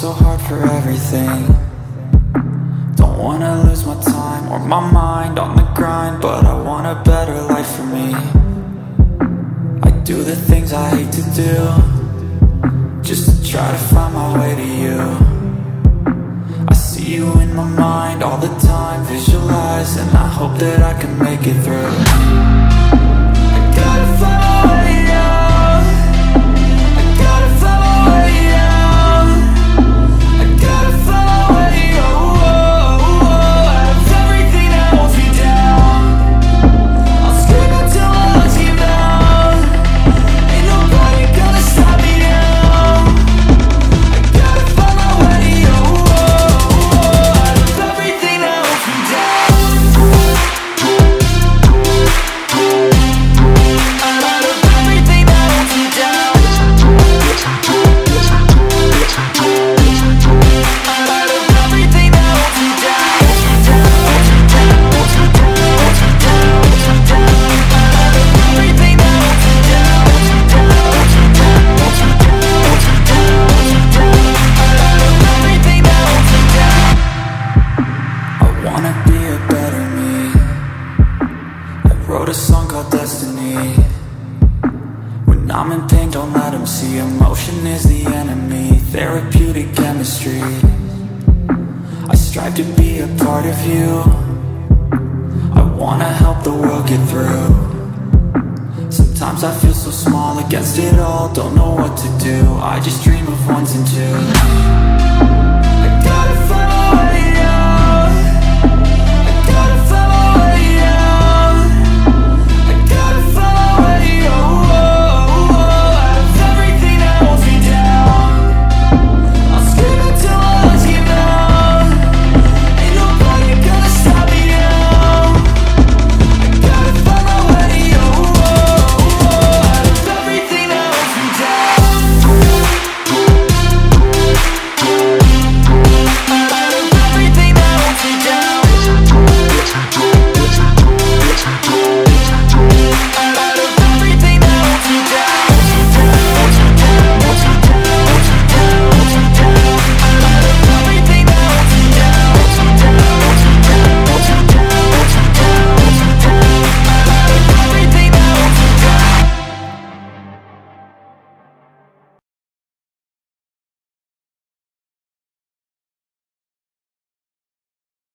so hard for everything. Don't wanna lose my time or my mind on the grind But I want a better life for me. I do the things I hate to do Just to try to find my way to you. I see you in my mind all the time Visualize and I hope that I can make it through a song called Destiny. When I'm in pain, don't let them see. Emotion is the enemy. Therapeutic chemistry. I strive to be a part of you. I wanna help the world get through. Sometimes I feel so small against it all. Don't know what to do. I just dream of ones and twos